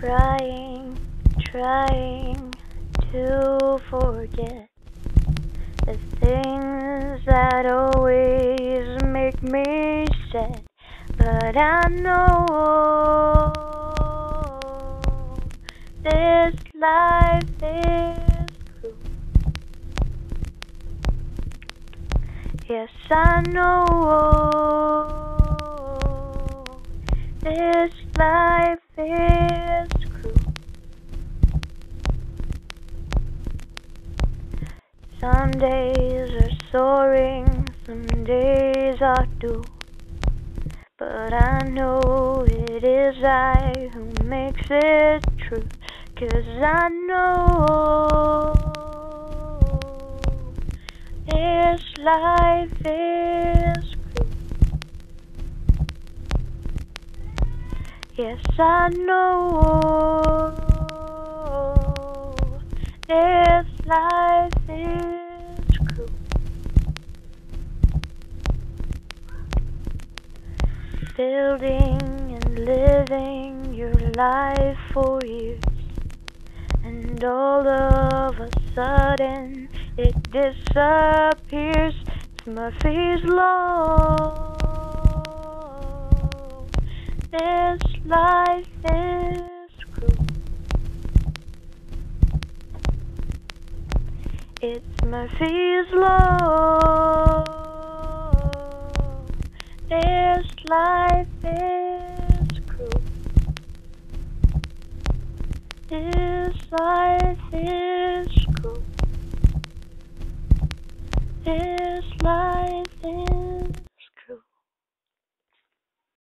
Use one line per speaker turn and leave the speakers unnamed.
Crying, trying to forget the things that always make me sad. But I know this life is cruel. Yes, I know this life is cruel. Some days are soaring, some days are due. But I know it is I who makes it true. Cause I know this life is cruel. Yes, I know this life is cruel. Building and living your life for years, and all of a sudden it disappears. It's Murphy's Law. This life is cruel. It's Murphy's Law. This life is cruel. This life is cruel. This life